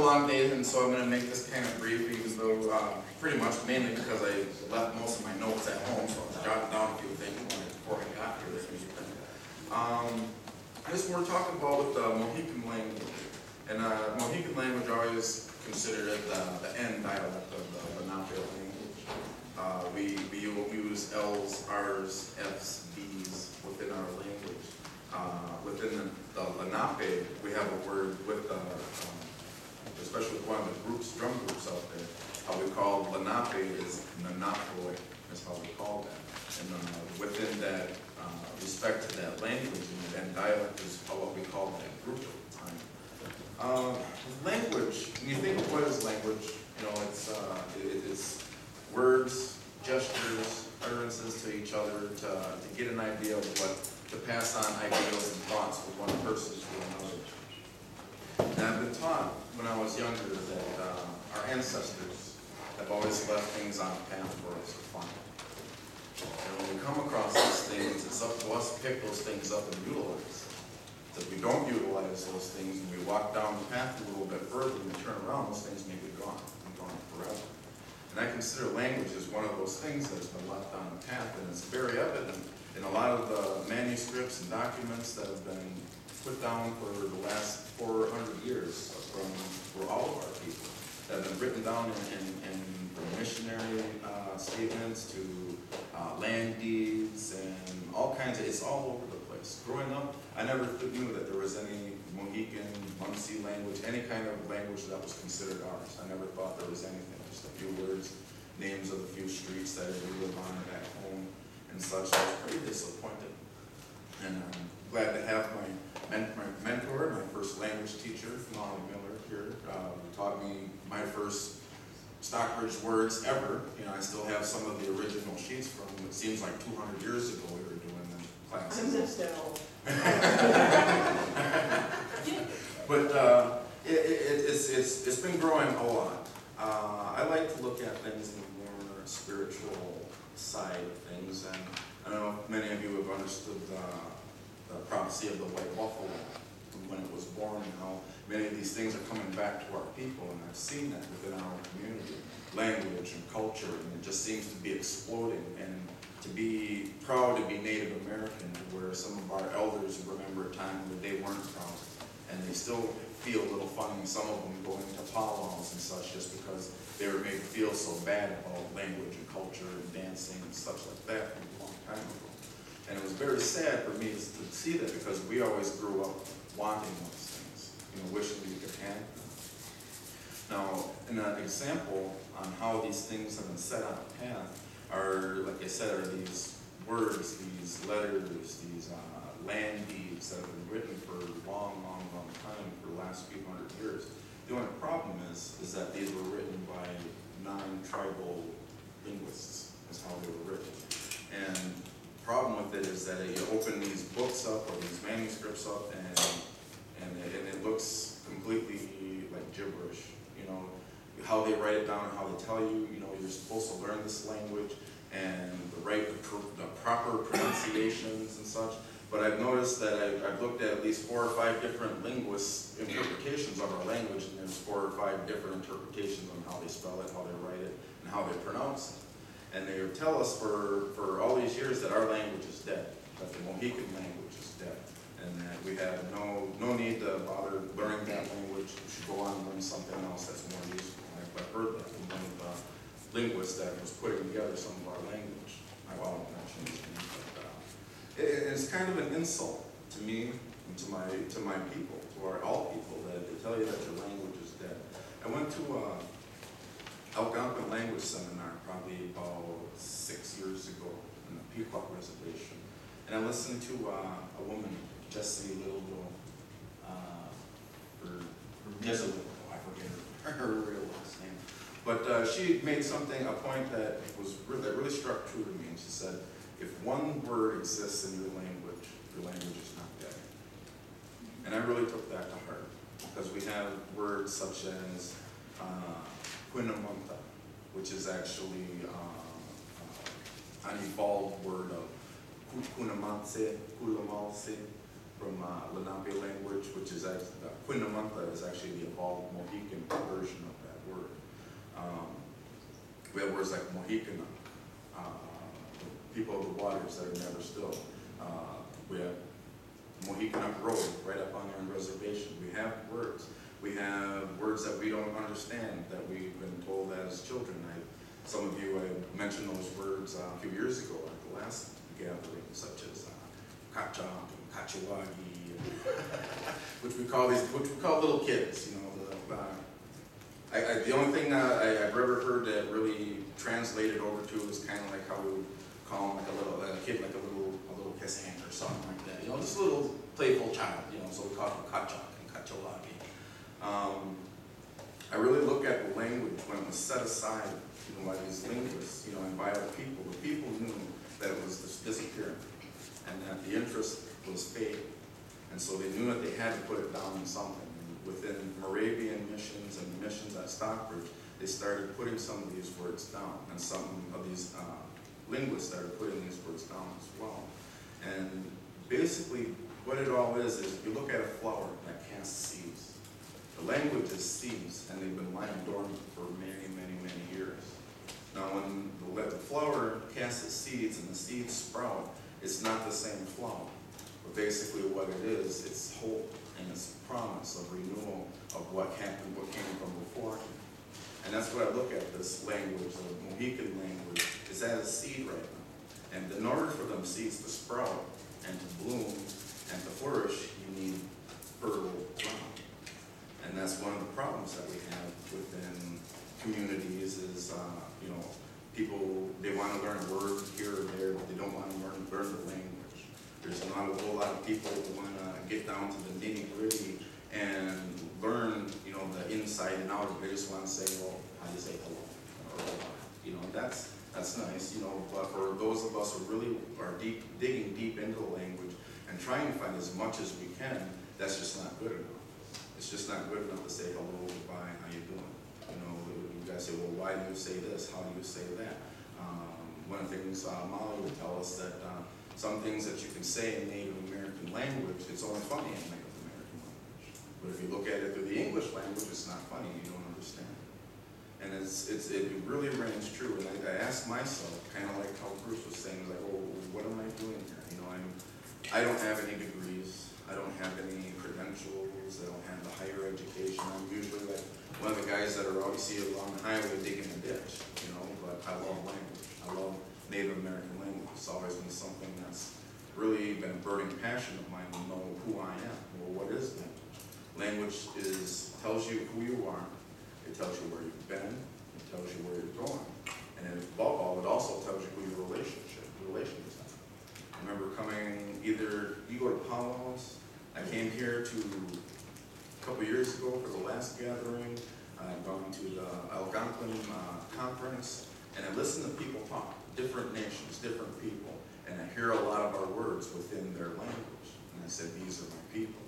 long day, and so I'm gonna make this kind of brief, even though, uh, pretty much mainly because I left most of my notes at home, so I jotted down a few things before I got here this evening. Um, I just want to talk about the Mohican language. And, uh, Mohican language always considered it the, the end dialect of the Lenape language. Uh, we, we use L's, R's, F's, B's within our language. Uh, within the, the Lenape, we have a word with the, um, one of the groups, drum groups out there, how we call Lenape is Nanapoi, is how we call that. And, uh, within that, uh, respect to that language and, and dialect is how what we call that group at the time. Um, language, when you think of what is language, you know, it's, uh, it, it's words, gestures, utterances to each other to, to get an idea of what, to pass on ideas and thoughts from one person to another. And I've been taught when I was younger that uh, our ancestors have always left things on a path for us to find. And when we come across these things, it's up to us to pick those things up and utilize. them. If we don't utilize those things and we walk down the path a little bit further and we turn around, those things may be gone, and gone forever. And I consider language as one of those things that has been left on the path, and it's very evident in a lot of the manuscripts and documents that have been put down for the last four hundred years from, for all of our people, that have been written down in, in, in missionary, uh, statements to, uh, land deeds and all kinds of, it's all over the place. Growing up, I never knew that there was any Mohican, Munsee language, any kind of language that was considered ours. I never thought there was anything, just a few words, names of a few streets that we live on back home and such. I was pretty disappointed. And I'm glad to have my men- my mentor, my first language teacher, Molly Miller here, uh, who taught me my first Stockbridge words ever. You know, I still have some of the original sheets from, it seems like two hundred years ago we were doing them I'm classes. just L. But, uh, it, it, it's, it's, it's been growing a lot. Uh, I like to look at things in a more spiritual side of things, and I don't know if many of you have understood the, the prophecy of the white buffalo, when it was born, and how many of these things are coming back to our people, and I've seen that within our community, language and culture, and it just seems to be exploding, and to be proud to be Native American, where some of our elders remember a time when they weren't proud, and they still feel a little funny, some of them going to such, just because they were made to feel so bad about language and culture and dancing and such like that from a long time ago. And it was very sad for me to see that, because we always grew up wanting those things, you know, wishing we could have them. Now, an example on how these things have been set on a path are, like I said, are these words, these letters, these uh, land deeds that have been written for a long, long, long time, for the last few hundred years. The only problem is, is that these were written by non-tribal linguists, is how they were written. And the problem with it is that you open these books up or these manuscripts up and, and it, and it looks completely like gibberish, you know, how they write it down and how they tell you, you know, you're supposed to learn this language and the right, the proper pronunciations and such. But I've noticed that I've, I've looked at at least four or five different linguists' interpretations of our language, and there's four or five different interpretations on how they spell it, how they write it, and how they pronounce it. And they tell us for, for all these years that our language is dead, that the Mohican language is dead, and that we have no, no need to bother learning that language, we should go on and learn something else that's more useful. I've heard that from one of the linguists that was putting together some of our language. I won't mention his name, but, uh, it, it's kind of an insult to me and to my, to my people, to our, all people, that they tell you that your language is dead. I went to a Algonquin language seminar probably about six years ago in the Pequot Reservation. And I listened to, uh, a woman, Jessie Littleville, uh, or Jessie Little, I forget her, her real last name. But, uh, she made something, a point that was, really- that really struck true to me, and she said, if one word exists in your language, your language is not dead. And I really took that to heart, because we have words such as uh, which is actually uh, uh, an evolved word of Kunamanse, Kulamalse, from uh, Lenape language, which is act- uh, is actually the evolved Mohican version of that word. Um, We have words like Mohicana, uh, people of the waters that are never still. Uh, We have Mohicana Road, right up on our reservation. We have words. We have words that we don't understand, that we've been told as children. I, some of you, I mentioned those words uh, a few years ago at the last gathering, such as uh, and kachiwagi, which we call these, which we call little kids, you know, the, uh, I, I, the only thing I, I've ever heard that really translated over to is kind of like how we call them like a little, a kid, like a little, a little kissing or something like that. You know, just a little playful child, you know, so we call them kachak and kachawagi. Um, I really look at the language when it was set aside, you know, by these linguists, you know, and by other people. The people knew that it was dis- disappearing and that the interest was fading. And so they knew that they had to put it down in something. And Within Moravian missions and missions at Stockbridge, they started putting some of these words down, and some of these uh, linguists started putting these words down as well. And basically, what it all is, is you look at a flower that casts seeds, the language is seeds, and they've been lying dormant for many, many, many years. Now, when the flower casts its seeds and the seeds sprout, it's not the same flower. But basically what it is, it's hope and it's promise of renewal of what happened, what came from before. And that's what I look at this language, the Mohican language, is as a seed right now. And in order for them seeds to sprout and to bloom and to flourish, you need fertile ground. And that's one of the problems that we have within communities is, uh, you know, people, they want to learn a word here or there, but they don't want to learn, learn the language. There's not a whole lot of people who want to get down to the nitty gritty and learn, you know, the inside and out. They just want to say, well, how do you say hello? Or, you know, that's, that's nice, you know, but for those of us who really are deep, digging deep into the language and trying to find as much as we can, that's just not good enough. It's just not good enough to say hello, goodbye, how you doing? You know, you guys say, well, why do you say this? How do you say that? Um, one of the things uh, Molly would tell us that uh, some things that you can say in Native American language, it's only funny in Native. But if you look at it through the English language, it's not funny, you don't understand. it. And it's, it's, it really rings true, and I, I ask myself, kind of like how Bruce was saying, like, oh, what am I doing here? You know, I'm, I don't have any degrees, I don't have any credentials, I don't have the higher education, I'm usually like one of the guys that are always see along the highway digging a ditch, you know, but I love language, I love Native American language, it's always been something that's really been a burning passion of mine to know who I am, well, what is language? Language is, tells you who you are, it tells you where you've been, it tells you where you're going, and above all, it also tells you who your relationship, relations are. I remember coming, either, you go to powwows, I came here to, a couple years ago for the last gathering, I've gone to the Algonquin uh, conference, and I listen to people talk, different nations, different people, and I hear a lot of our words within their language. And I said, these are my people,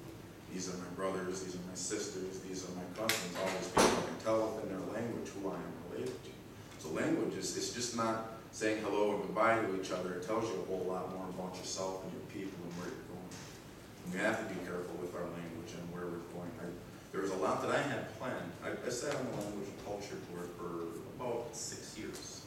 these are my brothers, these are my sisters, these are my cousins, all these people I can tell within their language who I am related to. So language is, it's just not saying hello and goodbye to each other, it tells you a whole lot more about yourself and your people and where you're going. And we have to be careful with our language and where we're going. I, there was a lot that I had planned. I, I sat on the language and culture board for about six years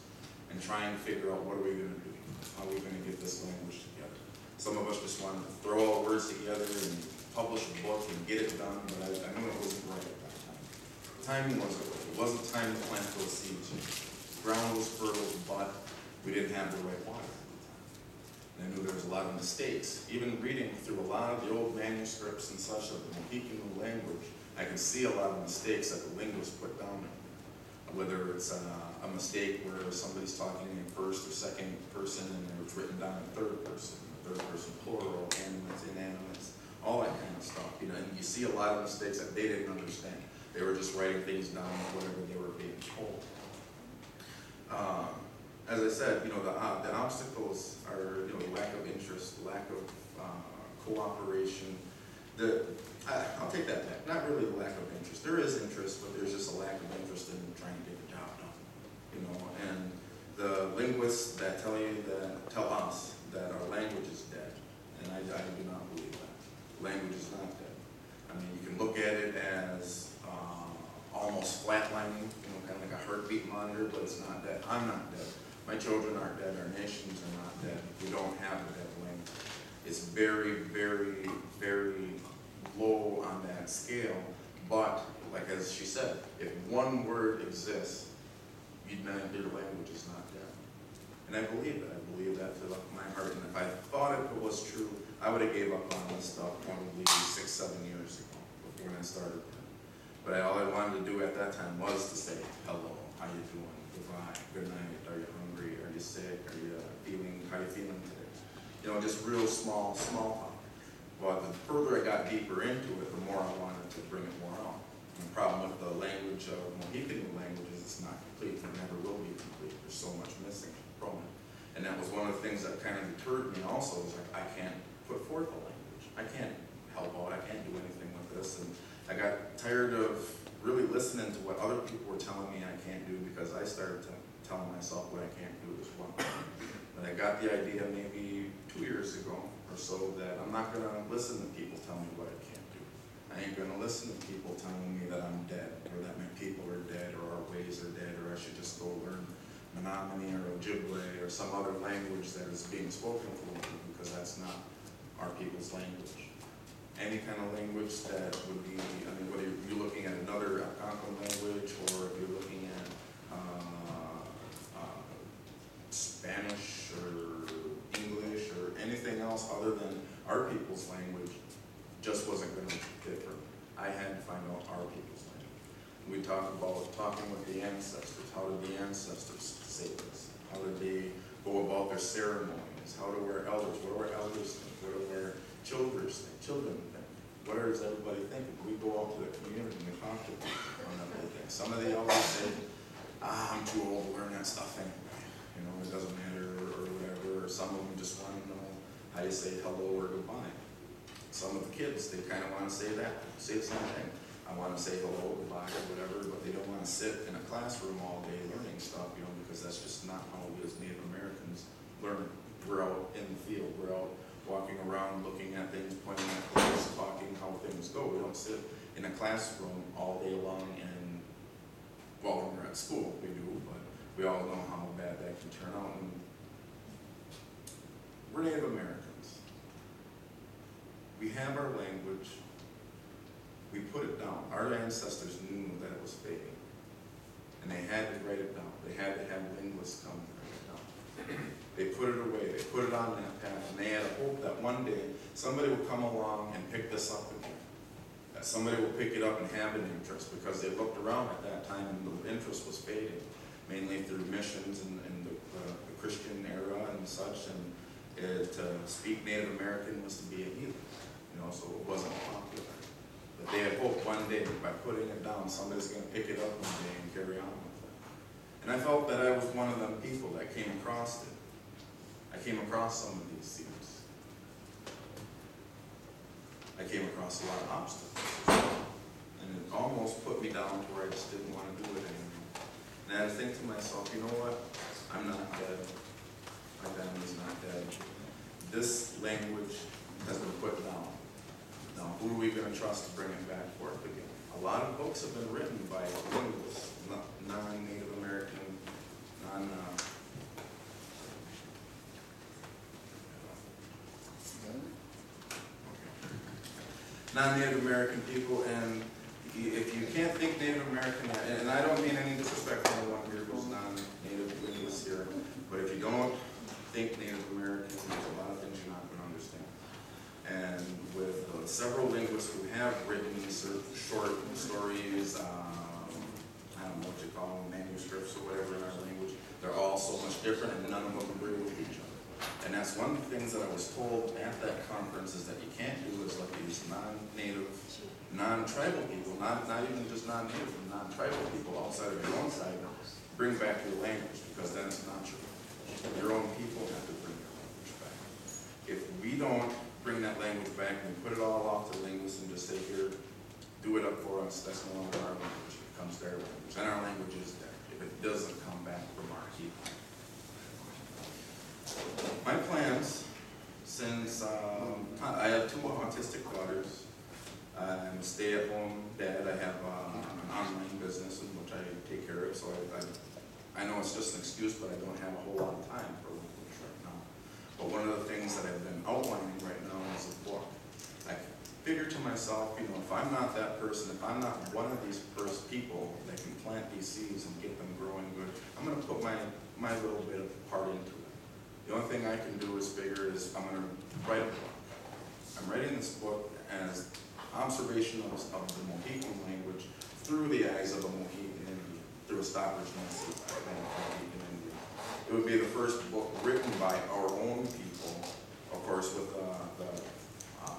and trying to figure out what are we gonna do? How are we gonna get this language together? Some of us just wanted to throw all words together and publish a book and get it done, but I, I knew it wasn't right at that time. Timing wasn't right. It wasn't time to plant those seeds. Ground was fertile, but we didn't have the right water. And I knew there was a lot of mistakes. Even reading through a lot of the old manuscripts and such of the Mohican language, I can see a lot of mistakes that the linguists put down. Whether it's a, a mistake where somebody's talking in first or second person and it's written down in third person, third person plural, animates, inanimates, all that kind of stuff. You know, and you see a lot of mistakes that they didn't understand. They were just writing things down, whatever they were being told. Um, as I said, you know, the, uh, the obstacles are, you know, lack of interest, lack of, uh, cooperation. The, I, I'll take that back, not really the lack of interest. There is interest, but there's just a lack of interest in trying to get the job done. You know, and the linguists that tell you that, tell us that our language is dead, and I, I do not believe. Language is not dead. I mean, you can look at it as, uh, almost flatlining, you know, kind of like a heartbeat monitor, but it's not dead. I'm not dead. My children aren't dead, our nations are not dead. We don't have a dead language. It's very, very, very low on that scale, but, like as she said, if one word exists, you'd know your language is not dead. And I believe that, I believe that to my heart, and if I thought it was true, I would have gave up on this stuff probably six, seven years ago, before I started. But I- all I wanted to do at that time was to say, hello, how you doing, goodbye, good night, are you hungry, are you sick, are you uh, feeling, how you feeling today? You know, just real small, small talk. But the further I got deeper into it, the more I wanted to bring it more out. The problem with the language of Mohican languages, is it's not complete, and it never will be complete, there's so much missing from it. And that was one of the things that kind of deterred me also, is like, I can't put forth a language, I can't help out, I can't do anything with this, and I got tired of really listening to what other people were telling me I can't do, because I started to telling myself what I can't do as well. But I got the idea maybe two years ago or so that I'm not gonna listen to people tell me what I can't do. I ain't gonna listen to people telling me that I'm dead, or that my people are dead, or our ways are dead, or I should just go learn Menominee or Ojibwe or some other language that is being spoken fluently, because that's not our people's language. Any kind of language that would be, I mean, whether you're looking at another Algonquin language, or if you're looking at, uh, uh, Spanish or English or anything else other than our people's language, just wasn't gonna fit for me. I had to find out our people's language. We talked about talking with the ancestors, how did the ancestors say this? How did they go about their ceremonies? How do our elders, what do our elders think? What do our children think, children think? What does everybody think? We go out to the community and we talk to people on everything. Some of the elders say, ah, I'm too old to learn that stuff anyway. You know, it doesn't matter or whatever, or some of them just want to know how you say hello or goodbye. Some of the kids, they kind of want to say that, say the same thing. I want to say hello, goodbye, or whatever, but they don't want to sit in a classroom all day learning stuff, you know, because that's just not how we as Native Americans learn. We're out in the field, we're out walking around, looking at things, pointing at things, talking how things go. We don't sit in a classroom all day long and, well, we're at school, we do, but we all know how bad that can turn out. And We're Native Americans. We have our language. We put it down. Our ancestors knew that it was fading. And they had to write it down. They had to have linguists come and write it down. They put it away. They put it on that path. And they had a hope that one day somebody will come along and pick this up again. That somebody will pick it up and have an interest because they looked around at that time and the interest was fading, mainly through missions and, and the, uh, the Christian era and such. And it, to speak Native American was to be a heathen, you know, so it wasn't popular. But they had hoped one day by putting it down, somebody's gonna pick it up one day and carry on with it. And I felt that I was one of them people that came across it. I came across some of these seeds. I came across a lot of obstacles. And it almost put me down to where I just didn't wanna do it anymore. And I had to think to myself, you know what? I'm not dead. My family's not dead. This language has been put down. Now, who are we gonna trust to bring it back forth again? A lot of books have been written by linguists, not- non-Native American, non, uh, non-Native American people, and if you can't think Native American, and I don't mean any disrespect to anyone here who's non-Native linguists here, but if you don't think Native American, there's a lot of things you're not gonna understand. And with uh, several linguists who have written sort of short stories, um, I don't know what you call them, manuscripts or whatever in our language, they're all so much different and none of them agree. And that's one of the things that I was told at that conference is that you can't do is let these non-native, non-tribal people, not, not even just non-native, non-tribal people outside of your own side, bring back your language, because then it's not your language. Your own people have to bring their language back. If we don't bring that language back and put it all off to linguists and just say, here, do it up for us, that's no longer our language, it becomes their language, and our language is there, if it doesn't come back from our people. stay at home dad. I have uh, an online business in which I take care of, so I, I, I know it's just an excuse, but I don't have a whole lot of time for language right now. But one of the things that I've been outlining right now is a book. I figure to myself, you know, if I'm not that person, if I'm not one of these first people that can plant these seeds and get them growing good, I'm going to put my, my little bit of part into it. The only thing I can do is figure is I'm going to write a book. I'm writing this book as observation of, of the Mohican language through the eyes of a Mohican Indian, through a Munsee Mohican Indian. It would be the first book written by our own people, of course, with uh, the uh,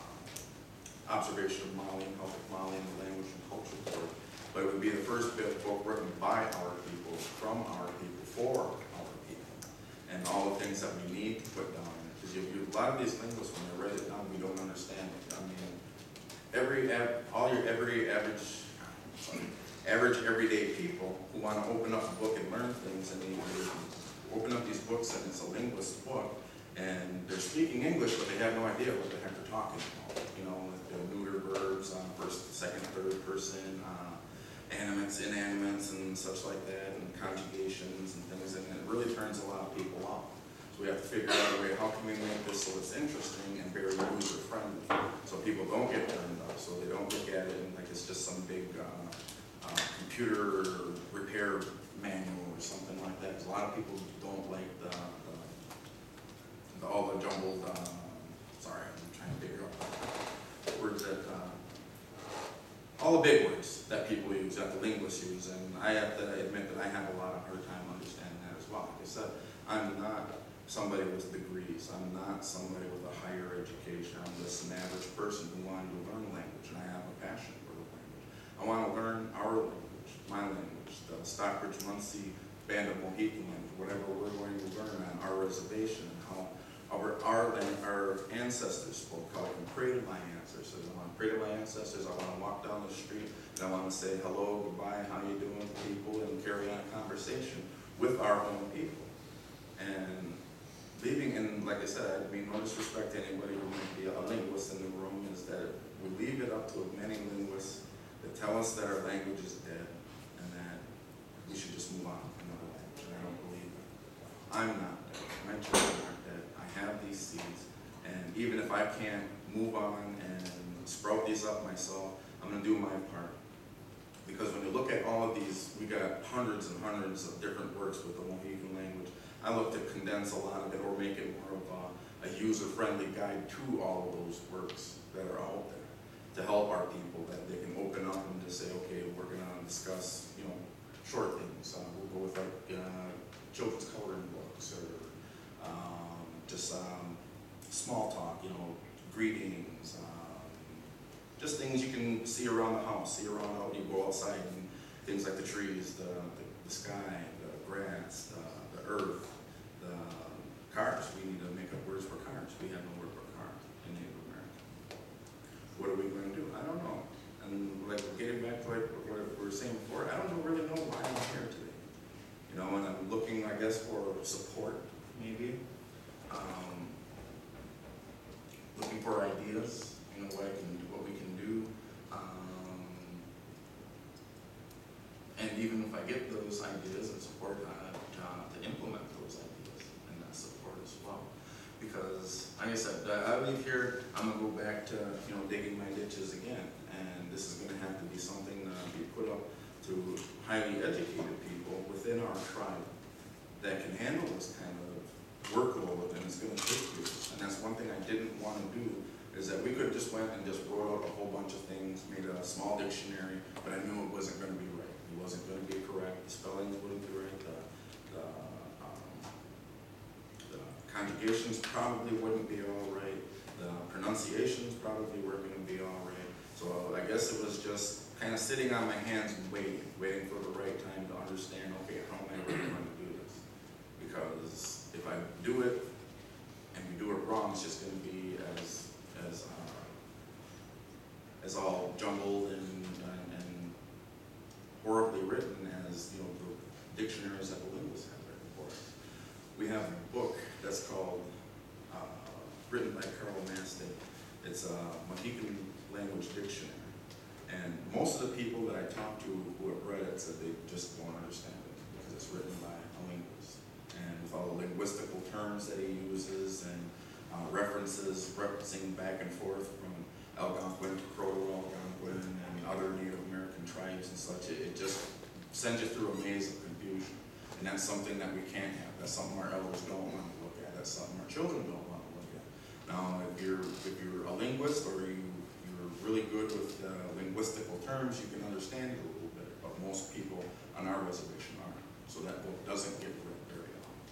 observation of Mali and Celtic Mali and the language and culture board. But it would be the first book written by our people, from our people, for our people. And all the things that we need to put down. Because a lot of these linguists, when they write it down, we don't understand it. I mean, every, all your, every average, average everyday people who want to open up a book and learn things and they, open up these books and it's a linguist book and they're speaking English, but they have no idea what the heck they're talking about. You know, the neuter verbs, um, first, second, third person, uh, animates, inanimates, and such like that, and conjugations and things, and it really turns a lot of people off. We have to figure out a way, how can we make this so it's interesting and very user friendly, so people don't get turned off, so they don't look at it and like it's just some big, uh, uh, computer repair manual or something like that. Because a lot of people don't like the, the, the, all the jumbled, uh, sorry, I'm trying to figure out words that, uh, all the big words that people use, that the linguists use, and I have to admit that I have a lot of hard time understanding that as well. Like I said, I'm not somebody with degrees, I'm not somebody with a higher education, I'm just an average person who wanted to learn a language, and I have a passion for the language. I want to learn our language, my language, the Stockbridge Munsee Band of Mohican language, whatever we're going to learn on our reservation, and how our, our, our ancestors spoke, how I can pray to my ancestors, I want to pray to my ancestors, I want to walk down the street, and I want to say hello, goodbye, how you doing, people, and carry on a conversation with our own people. And leaving, and like I said, I mean, no disrespect to anybody who might be a linguist in the room, is that we leave it up to many linguists that tell us that our language is dead, and that we should just move on to another language, and I don't believe it. I'm not dead, my children aren't dead, I have these seeds, and even if I can't move on and sprout these up myself, I'm gonna do my part. Because when you look at all of these, we got hundreds and hundreds of different works with the Mohican language. I look to condense a lot of it or make it more of a, a user-friendly guide to all of those works that are out there to help our people, that they can open up and just say, okay, we're gonna discuss, you know, short things. Uh, we'll go with like, uh, children's coloring books or, um, just, um, small talk, you know, greetings, um, just things you can see around the house, see around out, you go outside and things like the trees, the, the, the sky, the grass, the earth, the um, cars. We need to make up words for cars. We have no word for cars in Native American. What are we gonna do? I don't know. And like, getting back to like what we were saying before, I don't know- really know why I'm here today. You know, and I'm looking, I guess, for support, maybe. Um, looking for ideas, you know, what I can, what we can do. Um, and even if I get those ideas and support, uh, to, to implement those ideas and that support as well. Because, like I said, I I leave here, I'm gonna go back to, you know, ditches again. And this is gonna have to be something that be put up to highly educated people within our tribe that can handle this kind of workload and it's gonna take years. And that's one thing I didn't wanna do, is that we could have just went and just wrote out a whole bunch of things, made a small dictionary, but I knew it wasn't gonna be right. It wasn't gonna be correct, the spellings wouldn't be right, the, the, um, the conjugations probably wouldn't be all right, pronunciations probably weren't gonna be all right. So I guess it was just kind of sitting on my hands and waiting, waiting for the right time to understand, okay, how am I going to do this? Because if I do it and we do it wrong, it's just gonna be as, as, uh, as all jumbled and, and- and horribly written as, you know, the dictionaries that the linguists have written for us. We have a book that's called, uh, written by Carl Masthay. It's a Mohican language dictionary. And most of the people that I talked to who have read it said they just won't understand it because that's written by a linguist. And with all the linguistical terms that he uses and uh, references, referencing back and forth from Algonquin to Crow Algonquin and other Native American tribes and such, it, it just sends you through a maze of confusion. And that's something that we can't have, that's something our elders don't want to look at, that's something our children don't want to look at. Now, if you're, if you're a linguist or you, you're really good with uh, linguistical terms, you can understand it a little bit, but most people on our reservation aren't. So that book doesn't get read very often.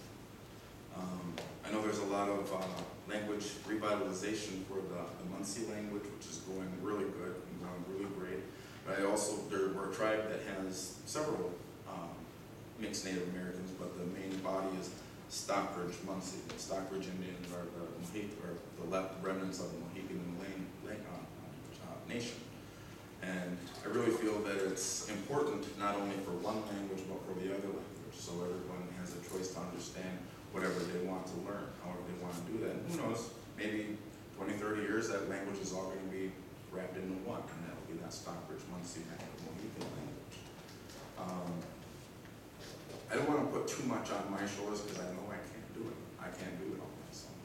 Um, I know there's a lot of uh, language revitalization for the, the Munsee language, which is going really good and going really great. But I also, there, we're a tribe that has several um, mixed Native Americans, but the main body is Stockbridge Munsee. The Stockbridge Indians are the Mohican, or the left remnants of the Mohican Lane uh, uh, nation. And I really feel that it's important not only for one language, but for the other language, so everyone has a choice to understand whatever they want to learn, however they want to do that. And who knows, maybe 20, 30 years, that language is all going to be wrapped into one, and that'll be that Stockbridge Munsee Mohican language. Um, I don't want to put too much on my shoulders because I know I can't do it. I can't do it all myself.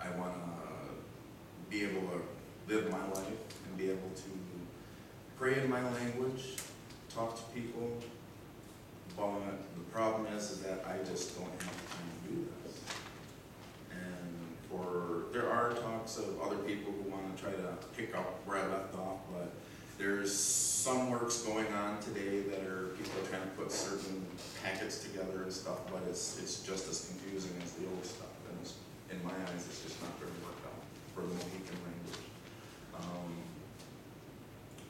I want to be able to live my life and be able to pray in my language, talk to people. But the problem is, is that I just don't have time. For, there are talks of other people who want to try to pick up where I left off, but there's some works going on today that are, people are trying to put certain packets together and stuff, but it's, it's just as confusing as the old stuff. And it's, in my eyes, it's just not very worked out for the Mohican language. Um,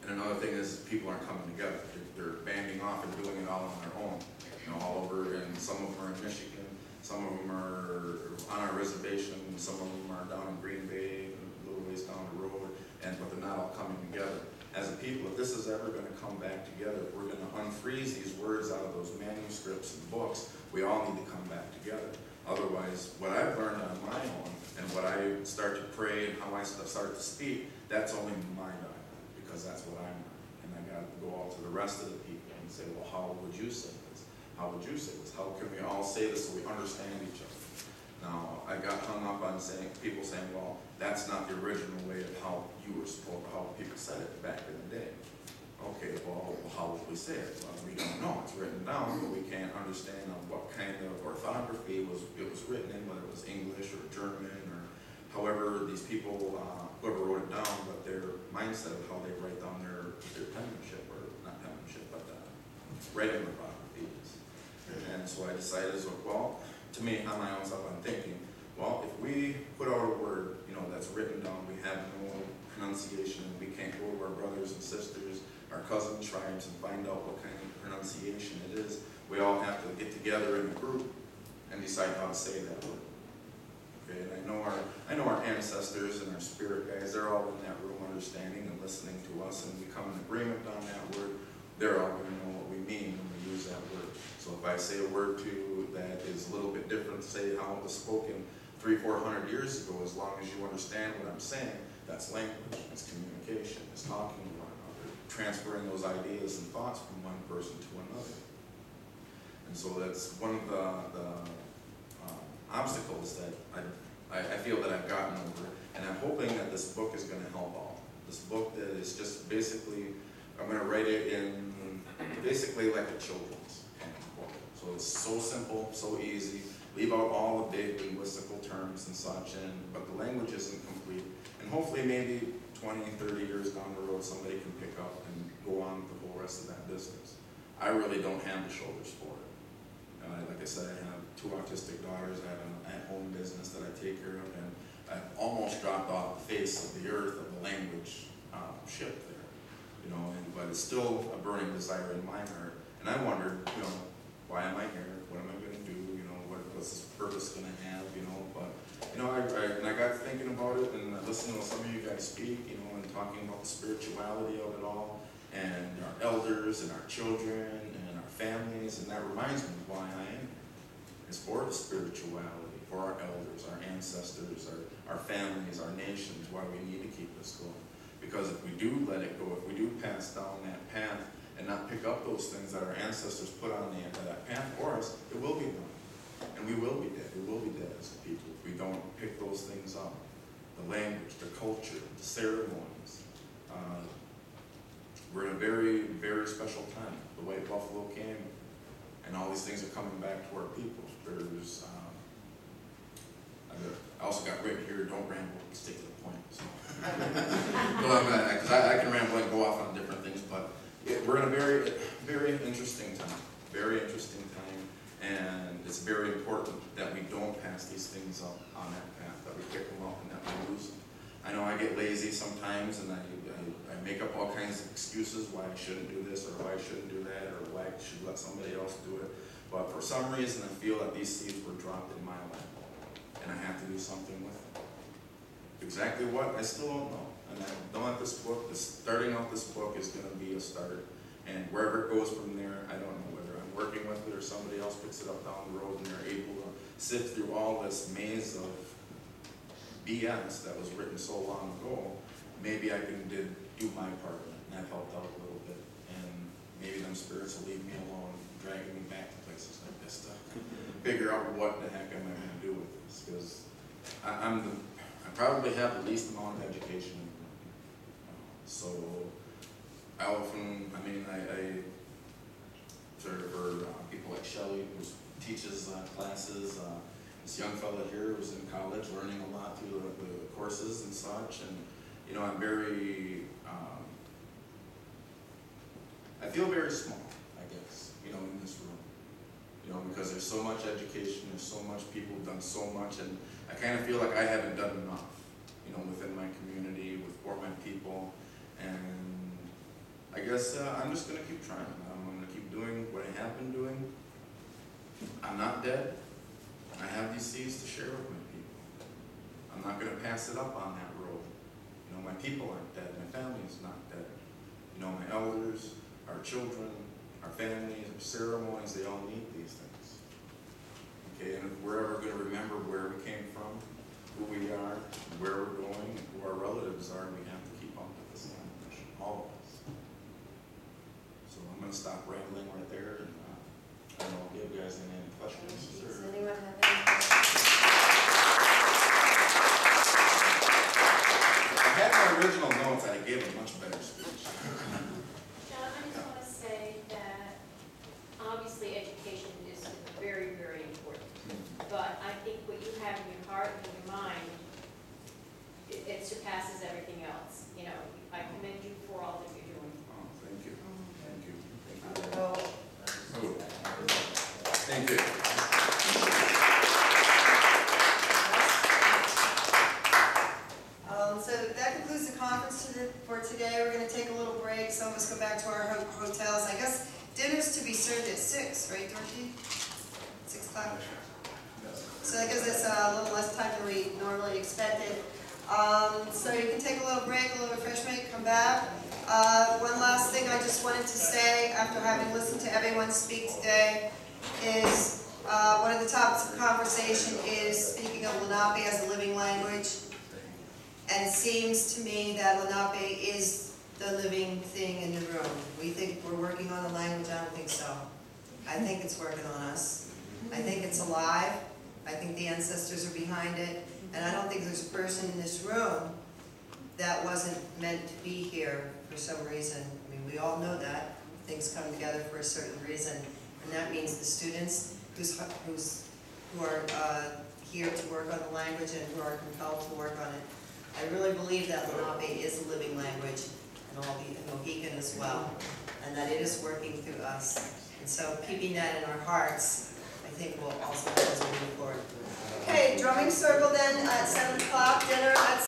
and another thing is, people aren't coming together. They're- They're banding off and doing it all on their own, you know, all over, and some of them are in Michigan, some of them are on our reservation, some of them are down in Green Bay, a little ways down the road, and, but they're not all coming together. As a people, if this is ever gonna come back together, if we're gonna unfreeze these words out of those manuscripts and books, we all need to come back together. Otherwise, what I've learned on my own, and what I start to pray, and how I start to speak, that's only my dialect, because that's what I'm. And I gotta go out to the rest of the people and say, well, how would you say this? How would you say this? How can we all say this so we understand each other? Now, I got hung up on saying, people saying, well, that's not the original way of how you were supposed, how people said it back in the day. Okay, well, how would we say it? Well, we don't know, it's written down, but we can't understand what kind of orthography was, it was written in, whether it was English or German or however these people, uh, whoever wrote it down, but their mindset of how they write down their, their penmanship, or not penmanship, but, uh, writing orthography. And so I decided, well, to me, on my own self, I'm thinking, well, if we put out a word, you know, that's written down, we have no pronunciation, we can't go to our brothers and sisters, our cousin tribes and find out what kind of pronunciation it is. We all have to get together in a group and decide how to say that word. Okay, and I know our, I know our ancestors and our spirit guys, they're all in that room understanding and listening to us, and we come in agreement on that word, they're all gonna know what we mean use that word. So if I say a word to you that is a little bit different, say how it was spoken three, four hundred years ago, as long as you understand what I'm saying, that's language, it's communication, it's talking to one another, transferring those ideas and thoughts from one person to another. And so that's one of the, the um, obstacles that I, I, feel that I've gotten over, and I'm hoping that this book is gonna help all. This book that is just basically, I'm gonna write it in, basically like a children's book. So it's so simple, so easy, leave out all the big linguistical terms and such, and, but the language isn't complete. And hopefully maybe 20, 30 years down the road, somebody can pick up and go on with the whole rest of that business. I really don't have the shoulders for it. Like I said, I have two autistic daughters, I have an at-home business that I take care of, and I've almost dropped off the face of the earth of the language um, ship. You know, and, but it's still a burning desire in my heart. And I wondered, you know, why am I here? What am I gonna do? You know, what, what's this purpose gonna have, you know? But, you know, I, I, and I got thinking about it and I listened to some of you guys speak, you know, and talking about the spirituality of it all, and our elders and our children and our families, and that reminds me why I am. It's for the spirituality, for our elders, our ancestors, our, our families, our nations, why we need to keep this going. Because if we do let it go, if we do pass down that path and not pick up those things that our ancestors put on the, end of that path for us, it will be done. And we will be dead, we will be dead as a people if we don't pick those things up. The language, the culture, the ceremonies. Uh, We're in a very, very special time. The white buffalo came, and all these things are coming back to our people. There's, um, I I also got right here, don't ramble, stick to the point, so. I'm gonna, cause I, I can ramble and go off on different things, but it, we're in a very, very interesting time, very interesting time. And it's very important that we don't pass these things up on that path, that we pick them up and that we lose them. I know I get lazy sometimes and I, I, I make up all kinds of excuses why I shouldn't do this or why I shouldn't do that or why I should let somebody else do it. But for some reason, I feel that these seeds were dropped in my lap and I have to do something with them. Exactly what, I still don't know. And I'm done with this book, this, starting off this book is gonna be a start. And wherever it goes from there, I don't know whether I'm working with it or somebody else picks it up down the road and they're able to sift through all this maze of BS that was written so long ago. Maybe I can did, do my part and that helped out a little bit. And maybe them spirits will leave me alone, dragging me back to places like this to figure out what the heck am I gonna do with this, because I, I'm the, I probably have the least amount of education. So, I often, I mean, I, I, for, for uh, people like Shelley, who teaches uh, classes, uh, this young fellow here who's in college, learning a lot through the, the courses and such, and, you know, I'm very, um, I feel very small, I guess, you know, in this room. You know, because there's so much education, there's so much, people have done so much, and I kind of feel like I haven't done enough, you know, within my community, with, for my people, and I guess, uh, I'm just gonna keep trying, I'm gonna keep doing what I have been doing. I'm not dead, I have these seeds to share with my people. I'm not gonna pass it up on that road. You know, my people aren't dead, my family is not dead. You know, my elders, our children, our families, our ceremonies, they all need these things. Okay, and if we're ever gonna remember where we came from, who we are, where we're going, and who our relatives are, we have to keep up with this language, all of us. So I'm gonna stop rambling right there and, uh, I don't know, give you guys any questions Does anyone have any questions? I had my original notes, I gave a much better speech. Shawn, I just want to say that obviously education is very, very important. But I think what you have in your heart and your mind, it it surpasses everything else. You know, I commend you for all that you're doing. Oh, thank you, thank you, thank you. Oh, Thank you. Um, so that concludes the conference to the- for today. We're gonna take a little break. Some of us go back to our ho- hotels. I guess dinner's to be served at six, right, Dorothy? Six o'clock? So that gives us uh, a little less time than we normally expected. Um, so you can take a little break, a little refreshment, come back. Uh, one last thing I just wanted to after having listened to everyone speak today, is, uh, one of the topics of conversation is speaking of Lenape as a living language. And it seems to me that Lenape is the living thing in the room. We think we're working on the language, I don't think so. I think it's working on us. I think it's alive. I think the ancestors are behind it. And I don't think there's a person in this room that wasn't meant to be here for some reason. I mean, we all know that. Things come together for a certain reason. And that means the students who's, who's, who are, uh, here to work on the language and who are compelled to work on it. I really believe that Lenape is a living language, and all the and as well, and that it is working through us. And so keeping that in our hearts, I think will also help us move forward. Okay, drumming circle then at seven o'clock, dinner at